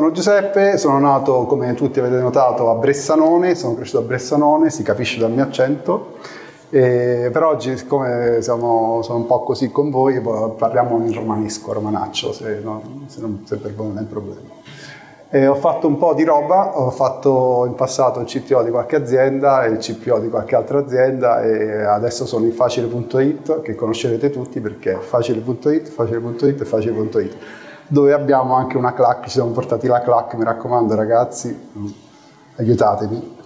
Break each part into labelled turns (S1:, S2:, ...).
S1: Sono Giuseppe, sono nato, come tutti avete notato, a Bressanone, sono cresciuto a Bressanone, si capisce dal mio accento. E per oggi, siccome siamo, sono un po' così con voi, parliamo in romanesco, romanaccio, se, no, se, non, se per voi non è un problema. E ho fatto un po' di roba, ho fatto in passato il CTO di qualche azienda e il CPO di qualche altra azienda e adesso sono in facile.it che conoscerete tutti perché facile.it, facile.it e facile.it dove abbiamo anche una clac, ci siamo portati la clac, mi raccomando ragazzi, aiutatemi.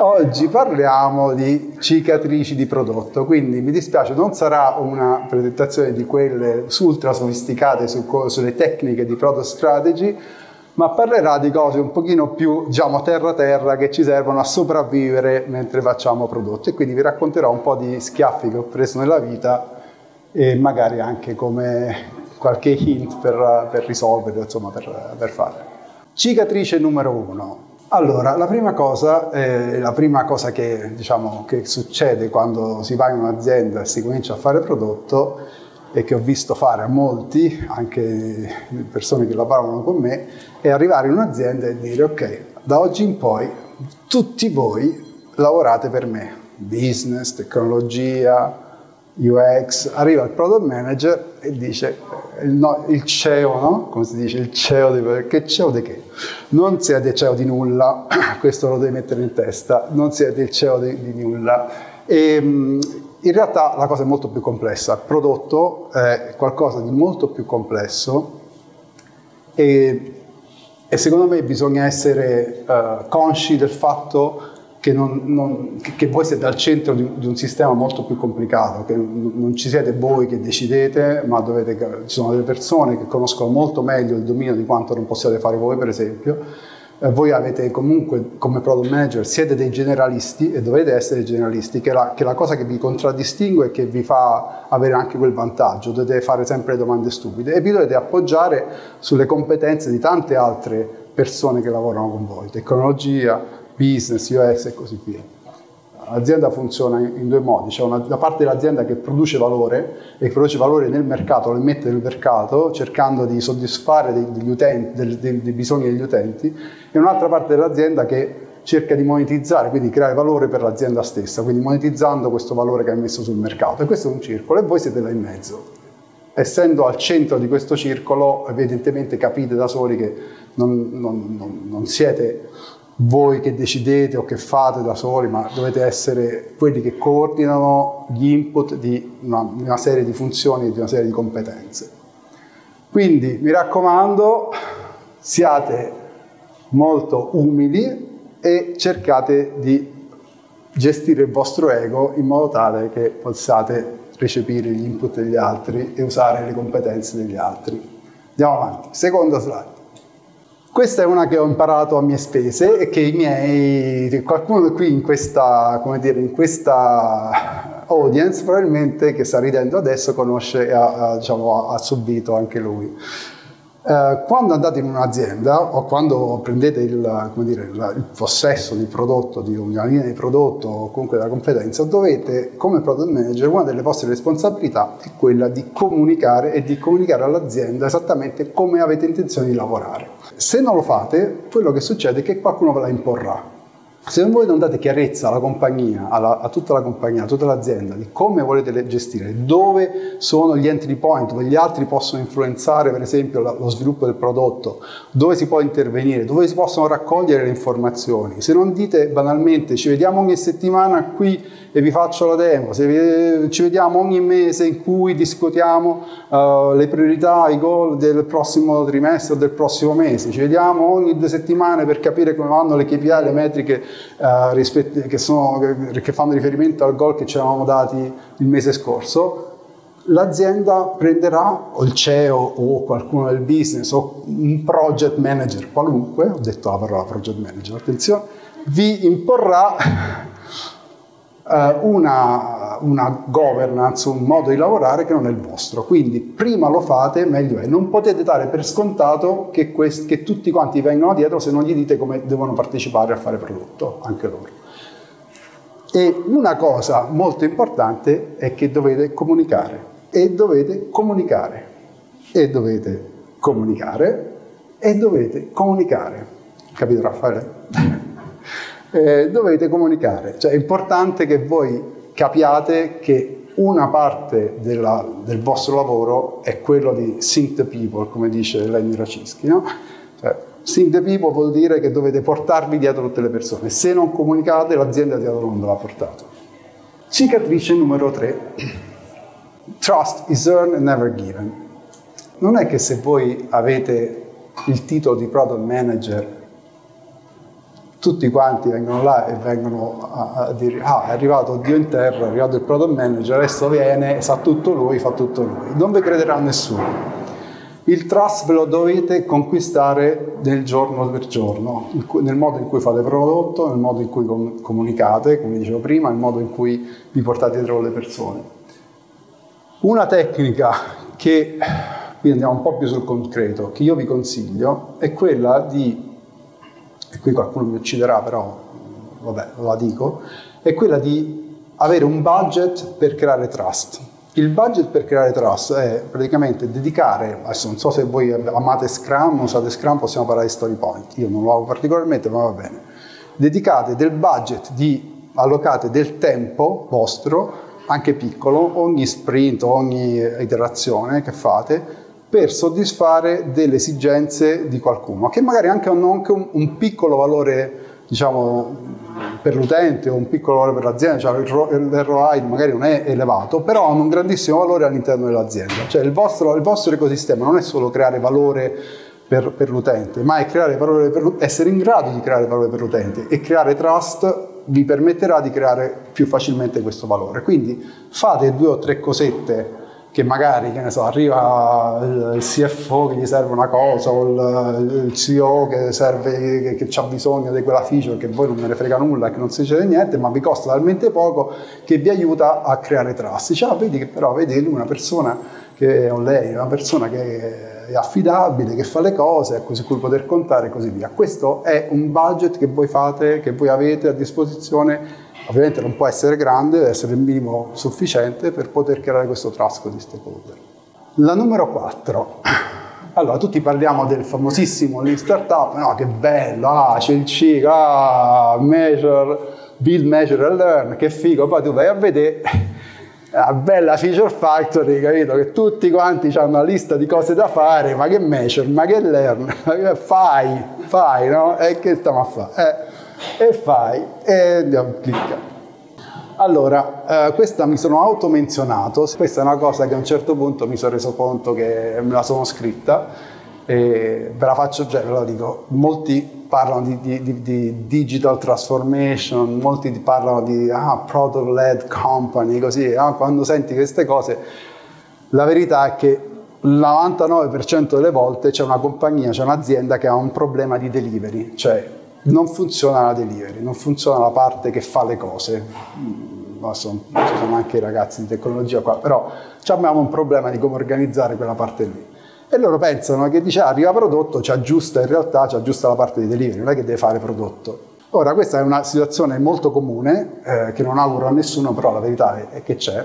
S1: Oggi parliamo di cicatrici di prodotto, quindi mi dispiace, non sarà una presentazione di quelle ultra sofisticate su, sulle tecniche di product strategy, ma parlerà di cose un pochino più, diciamo, terra-terra che ci servono a sopravvivere mentre facciamo prodotti. E quindi vi racconterò un po' di schiaffi che ho preso nella vita e magari anche come qualche hint per, per risolvere, insomma, per, per fare. Cicatrice numero uno. Allora, la prima cosa, eh, la prima cosa che, diciamo, che succede quando si va in un'azienda e si comincia a fare prodotto e che ho visto fare a molti, anche persone che lavoravano con me, è arrivare in un'azienda e dire ok, da oggi in poi tutti voi lavorate per me, business, tecnologia, UX, arriva il product manager e dice il, no, il CEO, no? Come si dice? Il CEO di che CEO di che? Non siete CEO di nulla, questo lo devi mettere in testa, non siete il CEO di, di nulla. E, in realtà la cosa è molto più complessa, il prodotto è qualcosa di molto più complesso e, e secondo me bisogna essere uh, consci del fatto che, non, non, che, voi siete al centro di, di, un sistema molto più complicato, che non ci siete voi che decidete, ma dovete, ci sono delle persone che conoscono molto meglio il dominio di quanto non possiate fare voi per esempio, eh, voi avete comunque come product manager siete dei generalisti e dovete essere generalisti, che la, che la cosa che vi contraddistingue e che vi fa avere anche quel vantaggio, dovete fare sempre domande stupide e vi dovete appoggiare sulle competenze di tante altre persone che lavorano con voi, tecnologia, business, UX e così via. L'azienda funziona in due modi, c'è una, parte dell'azienda che produce valore e produce valore nel mercato, lo mette nel mercato cercando di soddisfare degli utenti, dei, dei, bisogni degli utenti e un'altra parte dell'azienda che cerca di monetizzare, quindi creare valore per l'azienda stessa, quindi monetizzando questo valore che hai messo sul mercato. E questo è un circolo e voi siete là in mezzo. Essendo al centro di questo circolo, evidentemente capite da soli che non, non, non, non siete voi che decidete o che fate da soli, ma dovete essere quelli che coordinano gli input di una, una serie di funzioni e di una serie di competenze. Quindi mi raccomando, siate molto umili e cercate di gestire il vostro ego in modo tale che possiate recepire gli input degli altri e usare le competenze degli altri. Andiamo avanti. Seconda slide. Questa è una che ho imparato a mie spese e che i miei, qualcuno qui in questa, come dire, in questa audience probabilmente che sta ridendo adesso conosce e ha, diciamo, ha subito anche lui. Eh, quando andate in un'azienda o quando prendete il, dire, il, possesso di prodotto, di una linea di prodotto o comunque della competenza, dovete, come product manager, una delle vostre responsabilità è quella di comunicare e di comunicare all'azienda esattamente come avete intenzione di lavorare. Se non lo fate, quello che succede è che qualcuno ve la imporrà se voi non date chiarezza alla compagnia, alla, a tutta la compagnia, a tutta l'azienda, di come volete gestire, dove sono gli entry point, dove gli altri possono influenzare per esempio lo sviluppo del prodotto, dove si può intervenire, dove si possono raccogliere le informazioni. Se non dite banalmente ci vediamo ogni settimana qui e vi faccio la demo, se ci vediamo ogni mese in cui discutiamo uh, le priorità, i goal del prossimo trimestre o del prossimo mese, ci vediamo ogni due settimane per capire come vanno le KPI, le metriche rispett- che, sono, che fanno riferimento al goal che ci eravamo dati il mese scorso, l'azienda prenderà, o il CEO o qualcuno del business o un project manager qualunque, ho detto la parola project manager, attenzione, vi imporrà eh, una, una, governance, un modo di lavorare che non è il vostro. Quindi prima lo fate, meglio è. Non potete dare per scontato che, quest- che tutti quanti vengano dietro se non gli dite come devono partecipare a fare prodotto, anche loro. E una cosa molto importante è che dovete comunicare e dovete comunicare e dovete comunicare e dovete comunicare. Capito Raffaele? Eh, dovete comunicare, cioè è importante che voi capiate che una parte della, del vostro lavoro è quello di sync the people, come dice Lenny Racinski, no? Cioè, sync the people vuol dire che dovete portarvi dietro tutte le persone. Se non comunicate, l'azienda dietro non ve l'ha portato. Cicatrice numero 3. Trust is earned and never given. Non è che se voi avete il titolo di product manager tutti quanti vengono là e vengono a, a, dire ah è arrivato Dio in terra, è arrivato il product manager, adesso viene, sa tutto lui, fa tutto lui. Non vi crederà nessuno. Il trust ve lo dovete conquistare nel giorno per giorno, nel modo in cui fate prodotto, nel modo in cui comunicate, come dicevo prima, nel modo in cui vi portate dietro le persone. Una tecnica che, qui andiamo un po' più sul concreto, che io vi consiglio, è quella di e qui qualcuno mi ucciderà, però vabbè, la dico, è quella di avere un budget per creare trust. Il budget per creare trust è praticamente dedicare, adesso non so se voi amate Scrum, usate Scrum, possiamo parlare di story point, io non lo amo particolarmente, ma va bene. Dedicate del budget, di, allocate del tempo vostro, anche piccolo, ogni sprint, ogni iterazione che fate, per soddisfare delle esigenze di qualcuno, che magari anche hanno anche un, un piccolo valore diciamo, per l'utente o un piccolo valore per l'azienda, cioè il ROI magari non è elevato, però hanno un grandissimo valore all'interno dell'azienda. Cioè il vostro, il vostro ecosistema non è solo creare valore per, per l'utente, ma per, essere in grado di creare valore per l'utente e creare trust vi permetterà di creare più facilmente questo valore. Quindi fate due o tre cosette che magari, che ne so, arriva il CFO che gli serve una cosa o il, CEO che, serve, che, che ha bisogno di quella feature che voi non me ne frega nulla e che non succede niente, ma vi costa talmente poco che vi aiuta a creare trust. Ah, vedi che però, vedi una persona che, o lei, una persona che è affidabile, che fa le cose, su cui poter contare e così via. Questo è un budget che voi fate, che voi avete a disposizione Ovviamente non può essere grande, deve essere il minimo sufficiente per poter creare questo trust di stakeholder. La numero 4. Allora, tutti parliamo del famosissimo Lean Startup, no, che bello, ah, c'è il CIC, ah, measure, build, measure and learn, che figo, poi tu vai a vedere la bella feature factory, capito? Che tutti quanti hanno una lista di cose da fare, ma che measure, ma che learn, fai, fai, no? E che stiamo a fare? Eh, e fai e andiamo a cliccare. Allora, eh, questa mi sono automenzionato, questa è una cosa che a un certo punto mi sono reso conto che me la sono scritta e ve la faccio già, ve la dico, molti parlano di, di, di, digital transformation, molti parlano di ah, product-led company, così, ah, quando senti queste cose, la verità è che il 99% delle volte c'è una compagnia, c'è un'azienda che ha un problema di delivery, cioè non funziona la delivery, non funziona la parte che fa le cose. Mm, sono, ci sono anche i ragazzi di tecnologia qua, però abbiamo un problema di come organizzare quella parte lì. E loro pensano che dice arriva prodotto, ci aggiusta in realtà, ci aggiusta la parte di delivery, non è che deve fare prodotto. Ora, questa è una situazione molto comune, eh, che non auguro a nessuno, però la verità è, che c'è.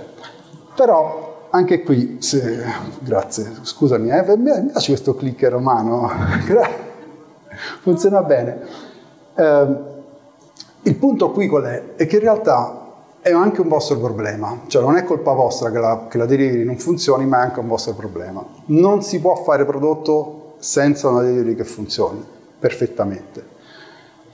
S1: Però anche qui, se, grazie, scusami, eh, mi piace questo clicker romano, funziona bene. Eh, il punto qui qual è? È che in realtà è anche un vostro problema, cioè non è colpa vostra che la, che la delivery non funzioni, ma è anche un vostro problema. Non si può fare prodotto senza una delivery che funzioni perfettamente.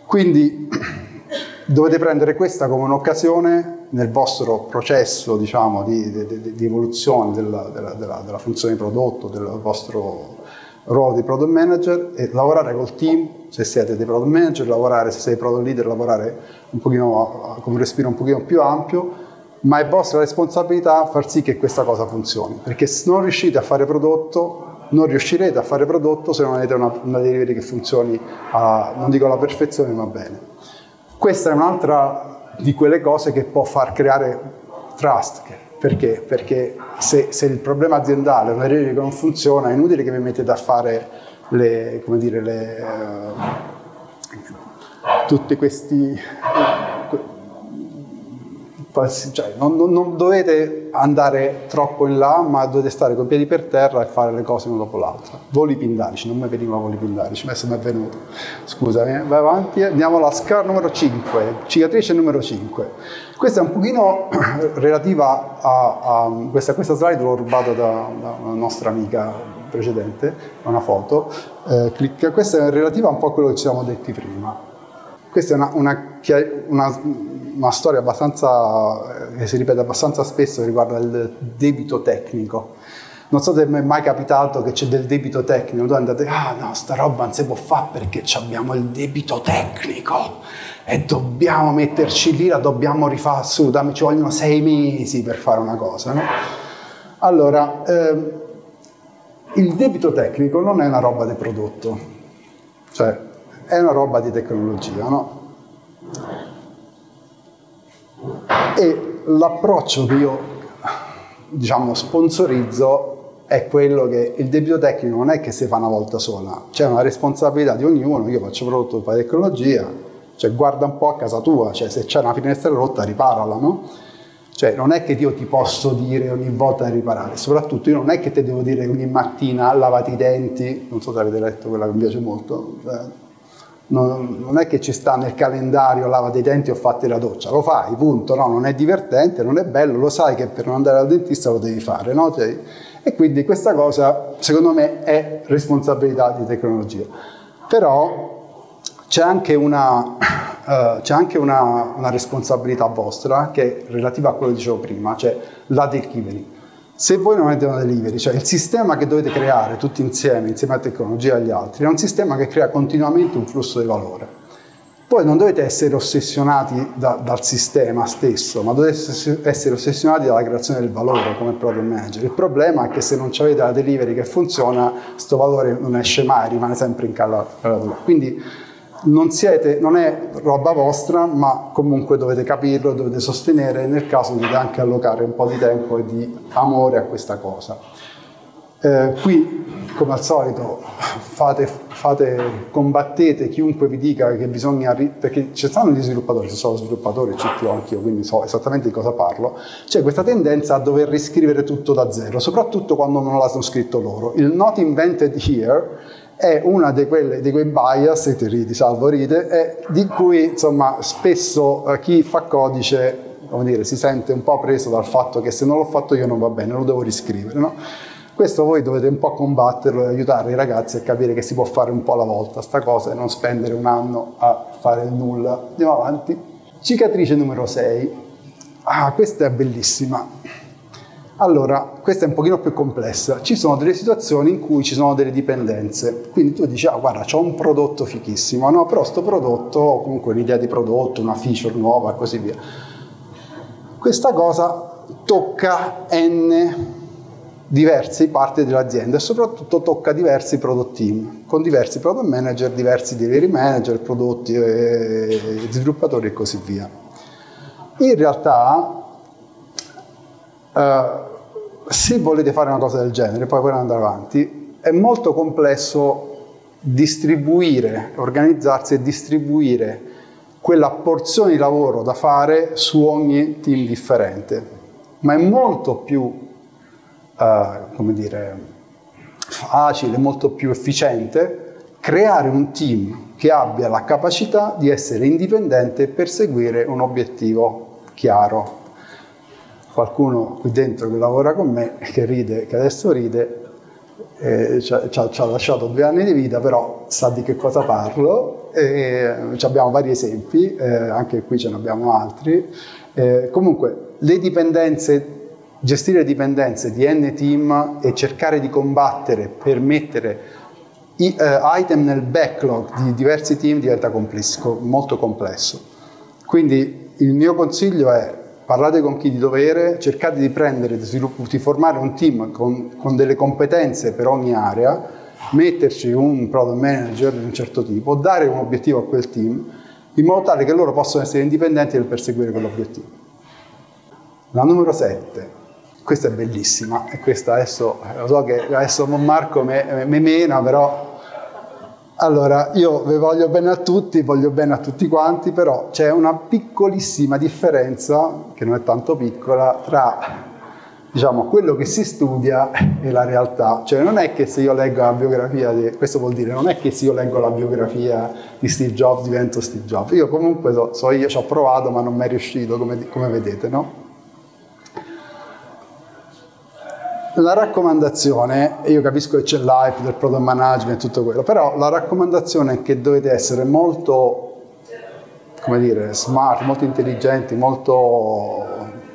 S1: Quindi dovete prendere questa come un'occasione nel vostro processo diciamo, di, di, di, evoluzione della, della, della, della funzione di prodotto, del vostro ruolo di product manager e lavorare col team, se siete dei product manager, lavorare, se siete product leader, lavorare un pochino con un respiro un pochino più ampio, ma è vostra responsabilità far sì che questa cosa funzioni, perché se non riuscite a fare prodotto, non riuscirete a fare prodotto se non avete una, una delivery che funzioni, a, non dico alla perfezione, ma bene. Questa è un'altra di quelle cose che può far creare trust, perché? Perché se, se, il problema aziendale è rete che non funziona, è inutile che vi mettete a fare le, come dire, le, uh, tutti questi cioè, non, non, dovete andare troppo in là, ma dovete stare con i piedi per terra e fare le cose una dopo l'altra. Voli pindarici, non mi veniva voli pindarici, adesso mi è venuto. Scusami, eh, vai avanti, andiamo alla scala numero 5, cicatrice numero 5. Questa è un pochino relativa a, a questa, questa, slide l'ho rubata da, da una nostra amica precedente, una foto, eh, clic, questa è relativa un po' a quello che ci siamo detti prima. Questa è una, una, una una storia abbastanza, che si ripete abbastanza spesso riguarda il debito tecnico. Non so se mi è mai capitato che c'è del debito tecnico, tu andate, ah no, sta roba non si può fare perché abbiamo il debito tecnico e dobbiamo metterci lì, la dobbiamo rifare su, dammi, ci vogliono sei mesi per fare una cosa, no? Allora, eh, il debito tecnico non è una roba di prodotto, cioè è una roba di tecnologia, no? E l'approccio che io diciamo, sponsorizzo è quello che il debito tecnico non è che si fa una volta sola, c'è una responsabilità di ognuno, io faccio prodotto per tecnologia, cioè guarda un po' a casa tua, cioè se c'è una finestra rotta riparala, no? Cioè non è che io ti posso dire ogni volta di riparare, soprattutto io non è che ti devo dire ogni mattina lavati i denti, non so se avete letto quella che mi piace molto, eh, non, non, è che ci sta nel calendario lava dei denti o fatti la doccia, lo fai, punto, no? non è divertente, non è bello, lo sai che per non andare al dentista lo devi fare, no? cioè, e quindi questa cosa secondo me è responsabilità di tecnologia. Però c'è anche una, uh, c'è anche una, una responsabilità vostra che è relativa a quello che dicevo prima, cioè la delivery se voi non avete una delivery, cioè il sistema che dovete creare tutti insieme, insieme alla tecnologia e agli altri, è un sistema che crea continuamente un flusso di valore. Poi non dovete essere ossessionati da, dal sistema stesso, ma dovete essere ossessionati dalla creazione del valore come product manager. Il problema è che se non avete la delivery che funziona, questo valore non esce mai, rimane sempre incallato. Quindi non, siete, non è roba vostra, ma comunque dovete capirlo, dovete sostenere nel caso dovete anche allocare un po' di tempo e di amore a questa cosa. Eh, qui, come al solito, fate, fate, combattete chiunque vi dica che bisogna, perché ci stanno gli sviluppatori, se sono sviluppatori, CTO anch'io, quindi so esattamente di cosa parlo, c'è questa tendenza a dover riscrivere tutto da zero, soprattutto quando non l'hanno scritto loro. Il not invented here è una di, di quei bias, ti ridi, salvo ride, di cui insomma spesso eh, chi fa codice dire, si sente un po' preso dal fatto che se non l'ho fatto io non va bene, lo devo riscrivere. No? Questo voi dovete un po' combatterlo e aiutare i ragazzi a capire che si può fare un po' alla volta sta cosa e non spendere un anno a fare il nulla. Andiamo avanti. Cicatrice numero 6. Ah, questa è bellissima. Allora, questa è un pochino più complessa. Ci sono delle situazioni in cui ci sono delle dipendenze. Quindi tu dici, ah guarda, ho un prodotto fichissimo, no? Però questo prodotto, comunque un'idea di prodotto, una feature nuova e così via. Questa cosa tocca N diverse parti dell'azienda e soprattutto tocca diversi product team, con diversi product manager, diversi delivery manager, prodotti, eh, sviluppatori e così via. In realtà eh, se volete fare una cosa del genere, poi per andare avanti, è molto complesso distribuire, organizzarsi e distribuire quella porzione di lavoro da fare su ogni team differente, ma è molto più, uh, come dire, facile, molto più efficiente creare un team che abbia la capacità di essere indipendente e perseguire un obiettivo chiaro qualcuno qui dentro che lavora con me, che ride, che adesso ride, eh, ci, ha, ci, ha, lasciato due anni di vita, però sa di che cosa parlo, e, abbiamo vari esempi, eh, anche qui ce ne abbiamo altri. Eh, comunque, le dipendenze, gestire dipendenze di N team e cercare di combattere per mettere i, eh, item nel backlog di diversi team diventa complesso, molto complesso. Quindi il mio consiglio è parlate con chi di dovere, cercate di prendere, di, formare un team con, con, delle competenze per ogni area, metterci un product manager di un certo tipo, dare un obiettivo a quel team, in modo tale che loro possano essere indipendenti nel perseguire quell'obiettivo. La numero 7, questa è bellissima, e questa adesso, lo so che adesso Marco me, me mena, però Allora, io vi voglio bene a tutti, voglio bene a tutti quanti, però c'è una piccolissima differenza, che non è tanto piccola, tra diciamo, quello che si studia e la realtà. Cioè non è che se io leggo la biografia, di, questo vuol dire, non è che se io leggo la biografia di Steve Jobs divento Steve Jobs. Io comunque so, so io ci ho provato ma non mi è riuscito, come, come vedete, no? La raccomandazione, io capisco che c'è l'hype del product management e tutto quello, però la raccomandazione è che dovete essere molto, come dire, smart, molto intelligenti, molto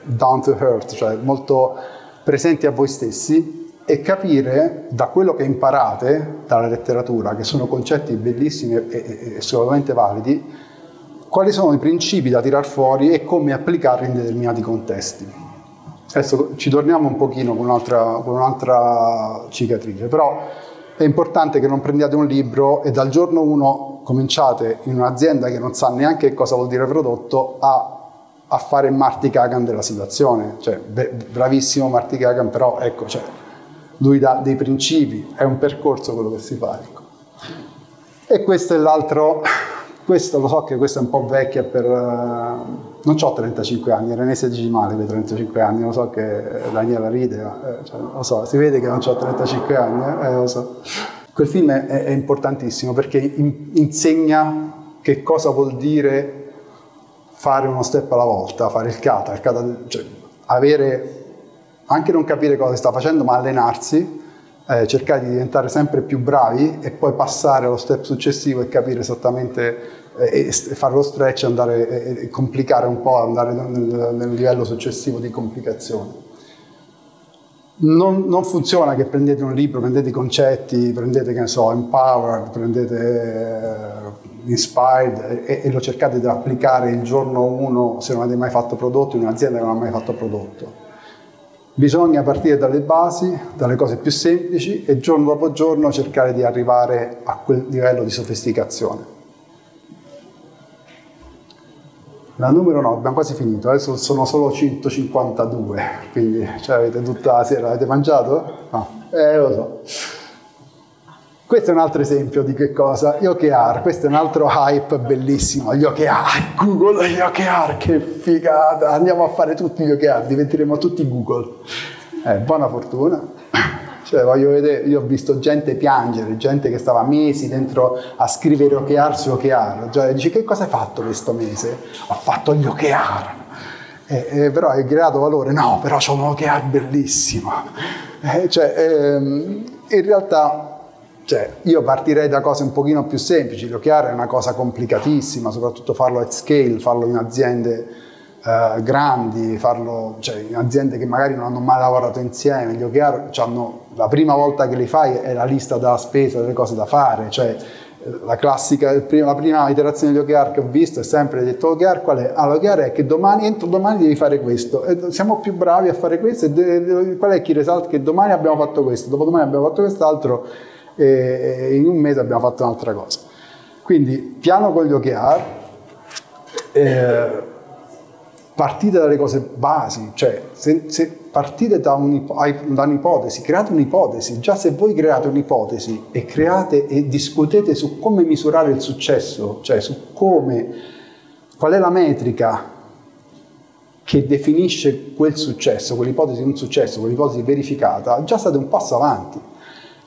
S1: down to earth, cioè molto presenti a voi stessi e capire da quello che imparate dalla letteratura, che sono concetti bellissimi e, e, e assolutamente validi, quali sono i principi da tirar fuori e come applicarli in determinati contesti. Adesso ci torniamo un pochino con un'altra, con un'altra cicatrice, però è importante che non prendiate un libro e dal giorno 1 cominciate in un'azienda che non sa neanche cosa vuol dire prodotto a, a fare Marty Kagan della situazione. Cioè, bravissimo Marty Kagan, però ecco, cioè, lui dà dei principi, è un percorso quello che si fa. Ecco. E questo è l'altro, questo lo so che questa è un po' vecchia per non ho 35 anni, era nei sedicimali per 35 anni, lo so che Daniela ride, eh, cioè, lo so, si vede che non ho 35 anni, eh, lo so. Quel film è, è importantissimo perché in, insegna che cosa vuol dire fare uno step alla volta, fare il kata, il kata cioè, avere, anche non capire cosa sta facendo, ma allenarsi, eh, cercare di diventare sempre più bravi e poi passare allo step successivo e capire esattamente e fare lo stretch e andare e complicare un po', andare nel, nel livello successivo di complicazione. Non, non, funziona che prendete un libro, prendete i concetti, prendete, che ne so, Empowered, prendete uh, Inspired e, e, lo cercate di applicare il giorno 1 se non avete mai fatto prodotto in un'azienda che non ha mai fatto prodotto. Bisogna partire dalle basi, dalle cose più semplici e giorno dopo giorno cercare di arrivare a quel livello di sofisticazione. La numero 9, abbiamo quasi finito, adesso sono solo 152, quindi cioè, avete tutta la sera, avete mangiato? No, eh lo so. Questo è un altro esempio di che cosa? Gli OKR, questo è un altro hype bellissimo, gli OKR, Google gli OKR, che figata, andiamo a fare tutti gli OKR, diventeremo tutti Google. Eh, buona fortuna. Cioè, voglio vedere, io ho visto gente piangere, gente che stava mesi dentro a scrivere OKR su OKR. Cioè, dici che cosa hai fatto questo mese? Ho fatto gli OKR. Eh, eh, però hai creato valore? No, però c'ho un OKR bellissimo. Eh, cioè, ehm, in realtà cioè, io partirei da cose un pochino più semplici. L'OKR è una cosa complicatissima, soprattutto farlo at scale, farlo in aziende eh, grandi, farlo cioè, in aziende che magari non hanno mai lavorato insieme. Gli OKR hanno la prima volta che li fai è la lista della spesa, delle cose da fare, cioè la classica, la prima iterazione di OKR che ho visto è sempre detto OKR qual è? Ah, l'OKR è che domani, entro domani devi fare questo, e siamo più bravi a fare questo, e qual è chi result che domani abbiamo fatto questo, dopodomani abbiamo fatto quest'altro, e in un mese abbiamo fatto un'altra cosa. Quindi piano con gli OKR, eh, partite dalle cose basi, cioè se, se partite da, un'ipotesi, create un'ipotesi, già se voi create un'ipotesi e create e discutete su come misurare il successo, cioè su come, qual è la metrica che definisce quel successo, quell'ipotesi di un successo, quell'ipotesi verificata, già state un passo avanti.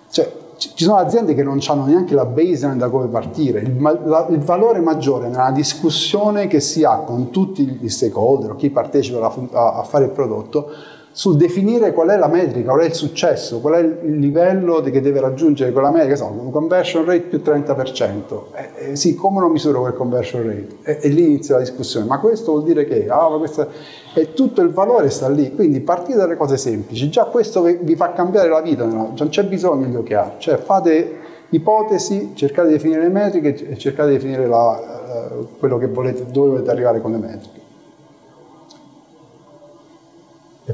S1: Cioè, ci sono aziende che non hanno neanche la baseline da come partire. Il, la, il, valore maggiore nella discussione che si ha con tutti gli stakeholder, chi partecipa a, a fare il prodotto, sul definire qual è la metrica, qual è il successo, qual è il livello che deve raggiungere quella metrica, so, un conversion rate più 30%. Eh, eh, sì, come lo misuro quel conversion rate? E, e, lì inizia la discussione, ma questo vuol dire che? Ah, questa... E tutto il valore sta lì, quindi partite dalle cose semplici, già questo vi fa cambiare la vita, no? non c'è bisogno di OKR, cioè fate ipotesi, cercate di definire le metriche e cercate di definire la, uh, quello che volete, dove volete arrivare con le metriche.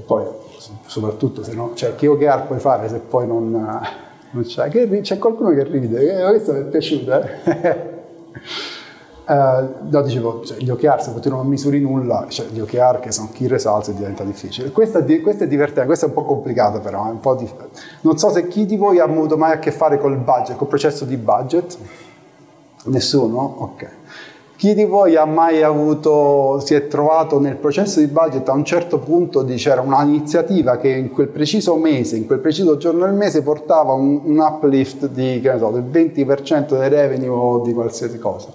S1: Poi, soprattutto, se no, cioè, che OKR puoi fare se poi non, non c'è? C'è qualcuno che ride, eh, questo mi è piaciuto. Eh? Uh, no, dicevo, cioè, gli OKR, se tu non misuri nulla, cioè, gli OKR che sono key results diventa difficile. Questo è, questo è divertente, questo è un po' complicato però, un po non so se chi di voi ha avuto mai a che fare col budget, col processo di budget. Nessuno? Ok. Chi di voi ha mai avuto, si è trovato nel processo di budget a un certo punto c'era un'iniziativa che in quel preciso mese, in quel preciso giorno del mese portava un, un uplift di, so, del 20% dei revenue o di qualsiasi cosa?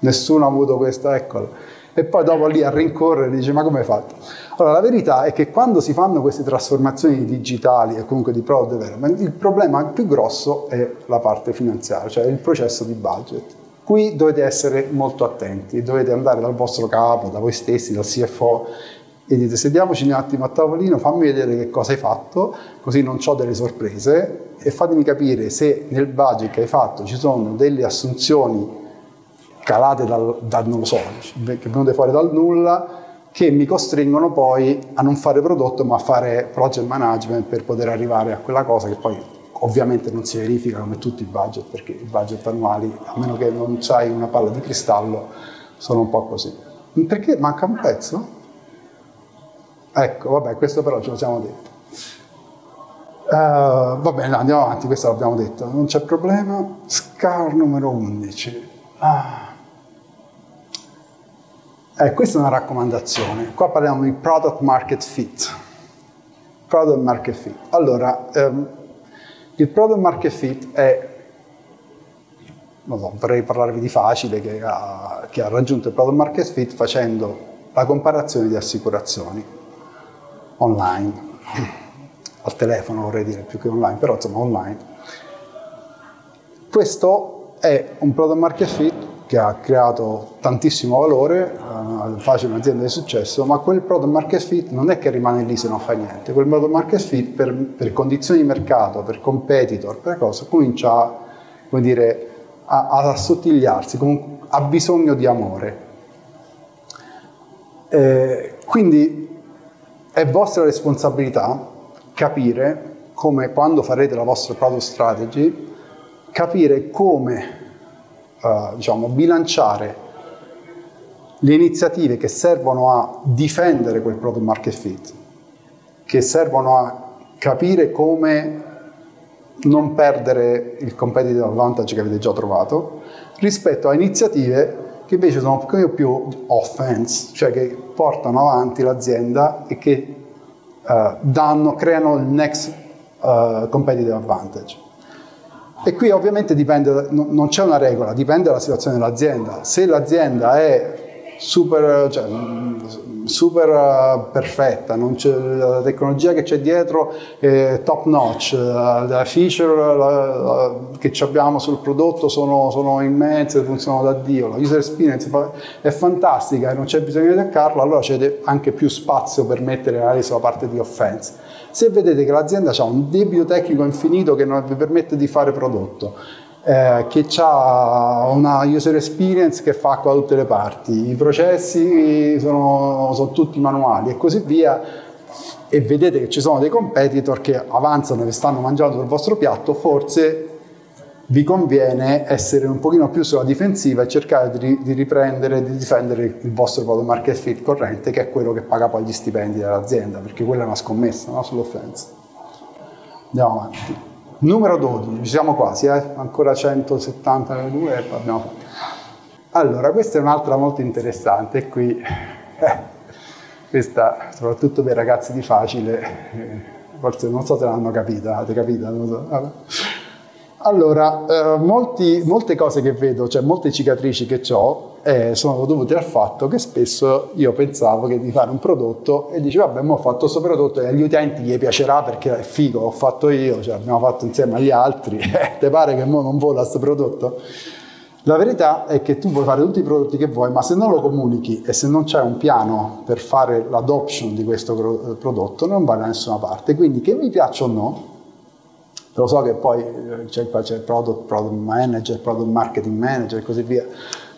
S1: Nessuno ha avuto questa, eccola. E poi dopo lì a rincorrere dice ma come hai fatto? Allora la verità è che quando si fanno queste trasformazioni digitali e comunque di product development, il problema più grosso è la parte finanziaria, cioè il processo di budget Qui dovete essere molto attenti, dovete andare dal vostro capo, da voi stessi, dal CFO e dite sediamoci un attimo a tavolino, fammi vedere che cosa hai fatto, così non ho delle sorprese e fatemi capire se nel budget che hai fatto ci sono delle assunzioni calate dal, da, non lo so, che venute fuori dal nulla, che mi costringono poi a non fare prodotto ma a fare project management per poter arrivare a quella cosa che poi Ovviamente non si verifica come tutti i budget, perché i budget annuali, a meno che non hai una palla di cristallo, sono un po' così. Perché manca un pezzo? Ecco, vabbè, questo però ce lo siamo detti. Uh, va bene, andiamo avanti, questo l'abbiamo detto, non c'è problema. Scar numero 11. Ah. Eh, questa è una raccomandazione. Qua parliamo di product market fit. Product market fit. Allora, um, il product market fit è, non so, vorrei parlarvi di facile, che ha, che ha raggiunto il product market fit facendo la comparazione di assicurazioni online, al telefono vorrei dire più che online, però insomma online. Questo è un product market fit che ha creato tantissimo valore, uh, facile un'azienda di successo, ma quel product market fit non è che rimane lì se non fa niente, quel product market fit per, per condizioni di mercato, per competitor, per cose, comincia come dire, a, ad assottigliarsi, ha bisogno di amore. Eh, quindi è vostra responsabilità capire come quando farete la vostra product strategy, capire come eh, diciamo, bilanciare le iniziative che servono a difendere quel product market fit, che servono a capire come non perdere il competitive advantage che avete già trovato, rispetto a iniziative che invece sono pochino più offense, cioè che portano avanti l'azienda e che uh, danno, creano il next uh, competitive advantage. E qui ovviamente dipende, non c'è una regola, dipende dalla situazione dell'azienda. Se l'azienda è super, cioè, super uh, perfetta, la tecnologia che c'è dietro è top notch, uh, le feature uh, che abbiamo sul prodotto sono, sono immense, funzionano da Dio, la user experience è fantastica e non c'è bisogno di attaccarla, allora c'è anche più spazio per mettere la parte di offense. Se vedete che l'azienda ha un debito tecnico infinito che non vi permette di fare prodotto, eh, che ha una user experience che fa qua da tutte le parti, i processi sono, sono tutti manuali e così via, e vedete che ci sono dei competitor che avanzano e stanno mangiando il vostro piatto, forse vi conviene essere un pochino più sulla difensiva e cercare di, di riprendere, di difendere il vostro product market fit corrente, che è quello che paga poi gli stipendi dell'azienda, perché quella è una scommessa no? sull'offense. Andiamo avanti. Numero 12, ci siamo quasi, eh? ancora 172 e abbiamo fatto. Allora, questa è un'altra molto interessante, qui, eh, questa soprattutto per ragazzi di facile, eh, forse non so se l'hanno capita, avete capito? So. Allora, eh, molti, molte cose che vedo, cioè molte cicatrici che ho, eh, sono dovute al fatto che spesso io pensavo che di fare un prodotto e dici vabbè, ho fatto questo prodotto e agli utenti gli piacerà perché è figo, l'ho fatto io, cioè abbiamo fatto insieme agli altri, eh, ti pare che mo non vola questo prodotto? La verità è che tu puoi fare tutti i prodotti che vuoi, ma se non lo comunichi e se non c'è un piano per fare l'adoption di questo prodotto, non va da nessuna parte. Quindi che mi piaccia o no, lo so che poi eh, c'è il product, product manager, product marketing manager e così via,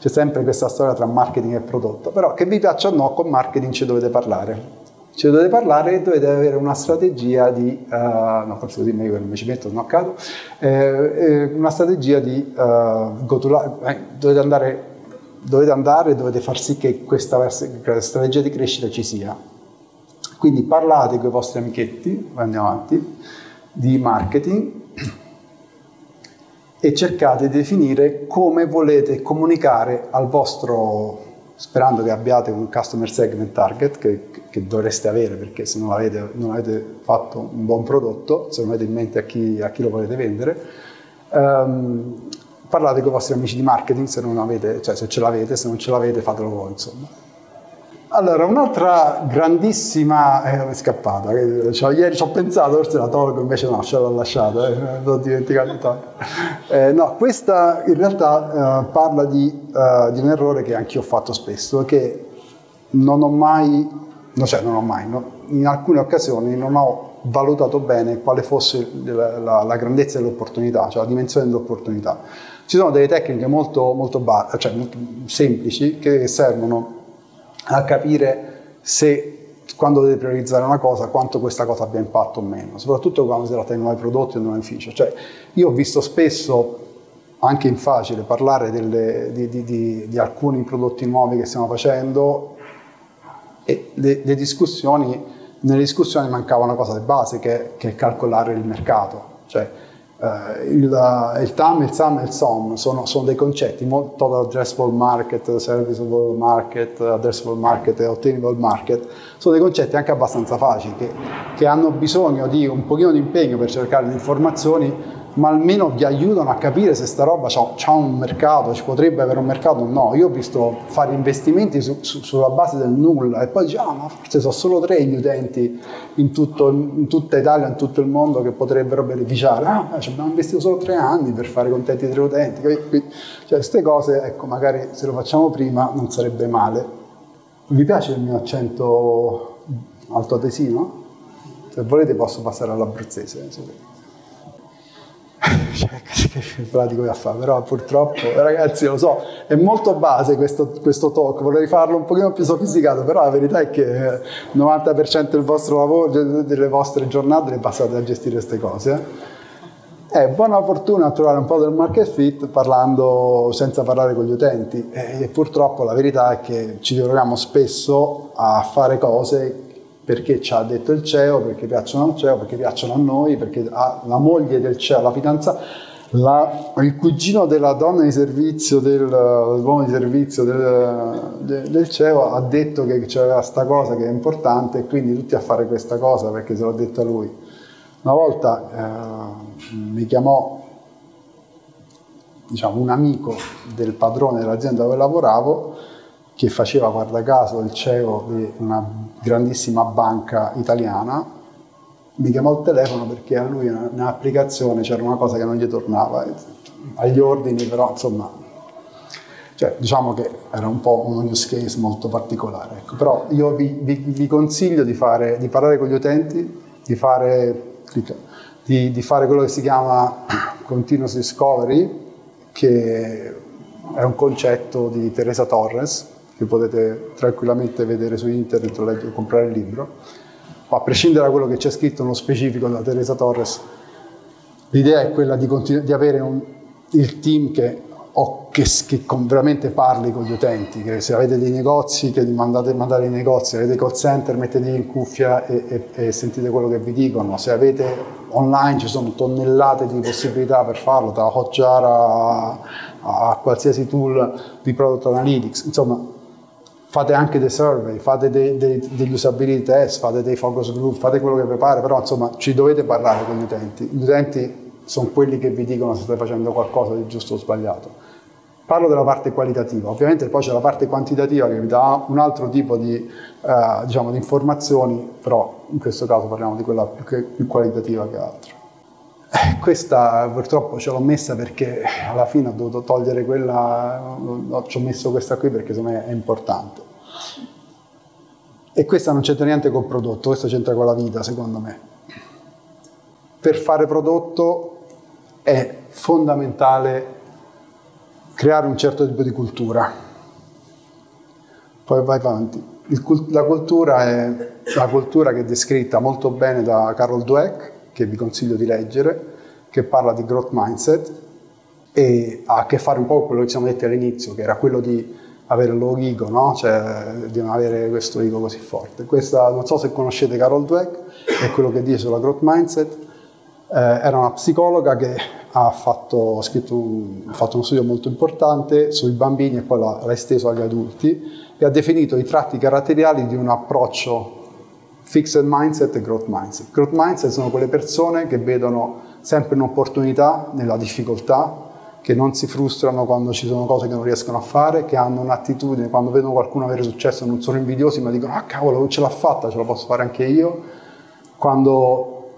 S1: c'è sempre questa storia tra marketing e prodotto, però che vi piaccia o no, con marketing ci dovete parlare. Ci dovete parlare e dovete avere una strategia di, uh, no forse così meglio che non mi ci metto, non accado, eh, eh, una strategia di uh, go to live, eh, dovete andare, dovete andare, dovete far sì che questa strategia di crescita ci sia. Quindi parlate con i vostri amichetti, andiamo avanti, di marketing e cercate di definire come volete comunicare al vostro, sperando che abbiate un customer segment target che, che dovreste avere perché se non avete, non avete, fatto un buon prodotto, se non avete in mente a chi, a chi lo volete vendere, um, parlate con i vostri amici di marketing se avete, cioè se ce l'avete, se non ce l'avete fatelo voi insomma. Allora, un'altra grandissima... Eh, è scappata, cioè, ieri ci ho pensato, forse la tolgo, invece no, ce l'ho lasciata, eh, l'ho dimenticato di togliere. Eh, no, questa in realtà eh, parla di, uh, di, un errore che anch'io ho fatto spesso, che non ho mai, no, cioè non ho mai, no, in alcune occasioni non ho valutato bene quale fosse la, la, la grandezza dell'opportunità, cioè la dimensione dell'opportunità. Ci sono delle tecniche molto, molto, bar- cioè molto semplici che servono a capire se quando deve priorizzare una cosa, quanto questa cosa abbia impatto o meno, soprattutto quando si tratta di nuovi prodotti o nuovi uffici. Cioè, io ho visto spesso, anche in facile, parlare delle, di, di, di, di, alcuni prodotti nuovi che stiamo facendo e le, le discussioni, nelle discussioni mancava una cosa di base che, che è calcolare il mercato. Cioè, Uh, il, il, TAM, il SAM e il SOM sono, sono dei concetti, total addressable market, serviceable market, addressable market e obtainable market, sono dei concetti anche abbastanza facili che, che hanno bisogno di un pochino di impegno per cercare le informazioni ma almeno vi aiutano a capire se sta roba ha un mercato, ci potrebbe avere un mercato o no. Io ho visto fare investimenti su, su, sulla base del nulla e poi dici, ah, ma forse sono solo tre gli utenti in, tutto, in, tutta Italia, in tutto il mondo che potrebbero beneficiare. Ah, ci abbiamo investito solo tre anni per fare contenti tre utenti. Cioè, queste cose, ecco, magari se lo facciamo prima non sarebbe male. Vi piace il mio accento altoatesino? Se volete posso passare all'abruzzese. Cioè, che pratico a fare, però purtroppo, ragazzi, lo so, è molto base questo, questo, talk, vorrei farlo un pochino più sofisticato, però la verità è che il 90% del vostro lavoro, delle vostre giornate le passate a gestire queste cose. È buona fortuna trovare un po' del market fit parlando senza parlare con gli utenti e, e purtroppo la verità è che ci troviamo spesso a fare cose perché ci ha detto il CEO, perché piacciono al CEO, perché piacciono a noi, perché la moglie del CEO, la fidanzata, il cugino della donna di servizio, del, dell'uomo di servizio del, del, del, CEO ha detto che c'era questa cosa che è importante e quindi tutti a fare questa cosa perché se l'ha detta lui. Una volta eh, mi chiamò diciamo, un amico del padrone dell'azienda dove lavoravo che faceva, guarda caso, il CEO di una grandissima banca italiana, mi chiamò al telefono perché a lui nell'applicazione c'era una cosa che non gli tornava, agli ordini però insomma, cioè, diciamo che era un po' un use case molto particolare. Ecco. Però io vi, vi, vi consiglio di, fare, di, parlare con gli utenti, di fare, di, di fare quello che si chiama continuous discovery, che è un concetto di Teresa Torres, che potete tranquillamente vedere su internet o leggere, comprare il libro. Ma a prescindere da quello che c'è scritto nello specifico da Teresa Torres, l'idea è quella di, continu- di avere un, il team che, o che, che veramente parli con gli utenti, che se avete dei negozi che mandate mandare in negozi, avete call center, mettetevi in cuffia e, e, e sentite quello che vi dicono, se avete online ci sono tonnellate di possibilità per farlo, da Hotjar a, a qualsiasi tool di product analytics, insomma fate anche dei survey, fate dei, dei, degli usability test, fate dei focus group, fate quello che vi pare, però insomma ci dovete parlare con gli utenti. Gli utenti sono quelli che vi dicono se state facendo qualcosa di giusto o sbagliato. Parlo della parte qualitativa, ovviamente poi c'è la parte quantitativa che vi dà un altro tipo di, eh, diciamo, di informazioni, però in questo caso parliamo di quella più, che, più qualitativa che altro. Eh, questa purtroppo ce l'ho messa perché alla fine ho dovuto togliere quella, ci ho messo questa qui perché secondo me è importante. E questa non c'entra niente col prodotto, questa c'entra con la vita, secondo me. Per fare prodotto è fondamentale creare un certo tipo di cultura. Poi vai avanti. Il, la cultura è la cultura che è descritta molto bene da Carol Dweck, che vi consiglio di leggere, che parla di growth mindset e ha a che fare un po' con quello che ci siamo detti all'inizio, che era quello di avere ego, no? cioè di non avere questo ego così forte. Questa, non so se conoscete Carol Dweck, è quello che dice sulla growth mindset, eh, era una psicologa che ha fatto, scritto un, ha fatto uno studio molto importante sui bambini e poi l'ha, l'ha esteso agli adulti e ha definito i tratti caratteriali di un approccio fixed mindset e growth mindset. Growth mindset sono quelle persone che vedono sempre un'opportunità nella difficoltà, che non si frustrano quando ci sono cose che non riescono a fare, che hanno un'attitudine, quando vedono qualcuno avere successo non sono invidiosi ma dicono ah cavolo ce l'ha fatta, ce la posso fare anche io, quando,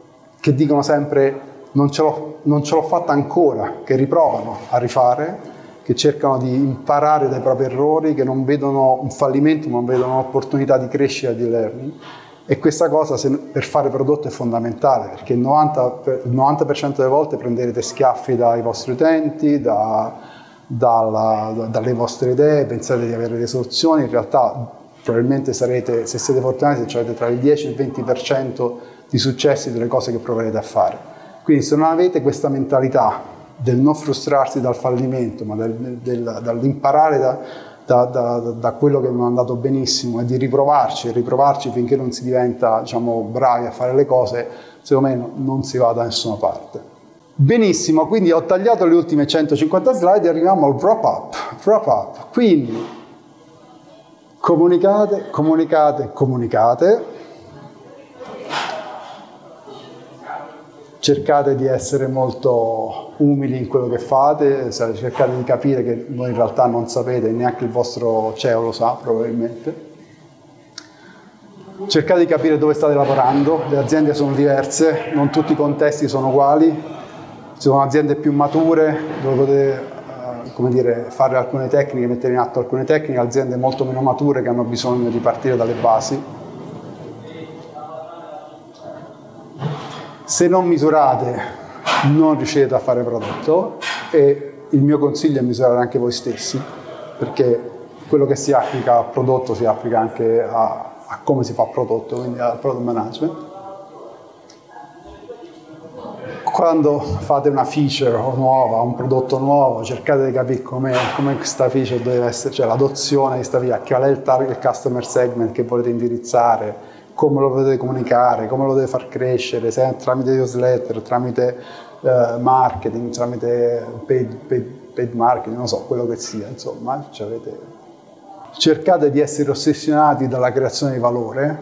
S1: che dicono sempre non ce, non ce l'ho fatta ancora, che riprovano a rifare, che cercano di imparare dai propri errori, che non vedono un fallimento ma vedono un'opportunità di crescita di learning e questa cosa se, per fare prodotto è fondamentale perché il 90%, il 90% delle volte prenderete schiaffi dai vostri utenti, da, dalla, dalle vostre idee, pensate di avere le soluzioni, in realtà probabilmente sarete, se siete fortunati, se avete tra il 10 e il 20% di successi delle cose che proverete a fare. Quindi se non avete questa mentalità del non frustrarsi dal fallimento, ma del, del, dall'imparare da, da, da, da, quello che non è andato benissimo e di riprovarci e riprovarci finché non si diventa diciamo, bravi a fare le cose, secondo me non si va da nessuna parte. Benissimo, quindi ho tagliato le ultime 150 slide e arriviamo al wrap up. Wrap up. Quindi comunicate, comunicate, comunicate cercate di essere molto umili in quello che fate, cercate di capire che voi in realtà non sapete, neanche il vostro CEO lo sa probabilmente. Cercate di capire dove state lavorando, le aziende sono diverse, non tutti i contesti sono uguali, ci sono aziende più mature dove potete eh, come dire, fare alcune tecniche, mettere in atto alcune tecniche, aziende molto meno mature che hanno bisogno di partire dalle basi Se non misurate non riuscirete a fare prodotto e il mio consiglio è misurare anche voi stessi perché quello che si applica al prodotto si applica anche a, a come si fa prodotto, quindi al product management. Quando fate una feature nuova, un prodotto nuovo, cercate di capire come, questa feature deve essere, cioè l'adozione di questa via, qual è il target customer segment che volete indirizzare, come lo deve comunicare, come lo deve far crescere, se tramite newsletter, tramite eh, marketing, tramite paid, paid, paid, marketing, non so, quello che sia, insomma, cercate di essere ossessionati dalla creazione di valore,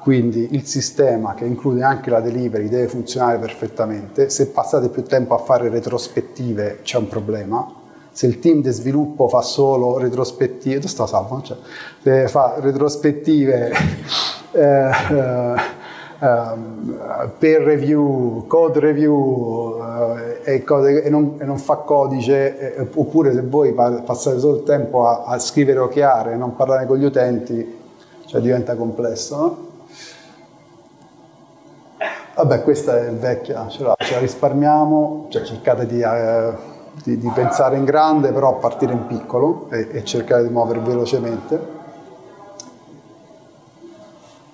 S1: quindi il sistema che include anche la delivery deve funzionare perfettamente, se passate più tempo a fare retrospettive c'è un problema, se il team di sviluppo fa solo retrospettive, dove sta salvo? Cioè, se fa retrospettive eh, eh, ehm, peer review, code review eh, e, code, e, non, e, non, fa codice, eh, oppure se voi passate solo il tempo a, a scrivere occhiare e non parlare con gli utenti, cioè diventa complesso. No? Vabbè, questa è vecchia, ce la, ce la risparmiamo, cioè cercate di, eh, di, di, pensare in grande, però partire in piccolo e, e cercare di muovervi velocemente.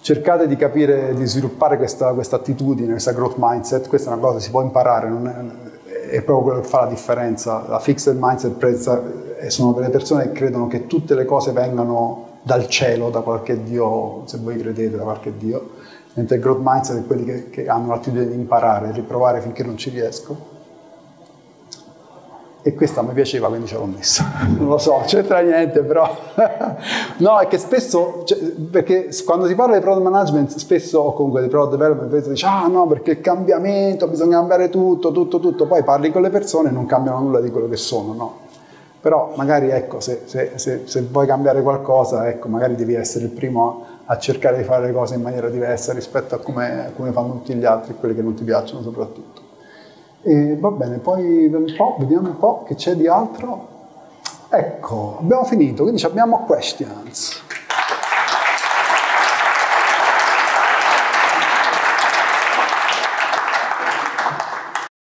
S1: Cercate di capire, di sviluppare questa, questa, attitudine, questa growth mindset, questa è una cosa che si può imparare, è, è, proprio quello che fa la differenza. La fixed mindset pensa, sono delle persone che credono che tutte le cose vengano dal cielo, da qualche Dio, se voi credete, da qualche Dio, mentre il growth mindset è quelli che, che hanno l'attitudine di imparare, riprovare finché non ci riesco e questa mi piaceva quindi ce l'ho messa. Non lo so c'entra niente però. No è che spesso cioè, perché quando si parla di product management spesso o comunque di product development dice ah no perché il cambiamento bisogna cambiare tutto tutto tutto. Poi parli con le persone e non cambiano nulla di quello che sono no? Però magari ecco se, se, se, se vuoi cambiare qualcosa ecco magari devi essere il primo a, a cercare di fare le cose in maniera diversa rispetto a come, come fanno tutti gli altri quelli che non ti piacciono soprattutto e va bene, poi un po', vediamo un po' che c'è di altro. Ecco, abbiamo finito, quindi abbiamo questions.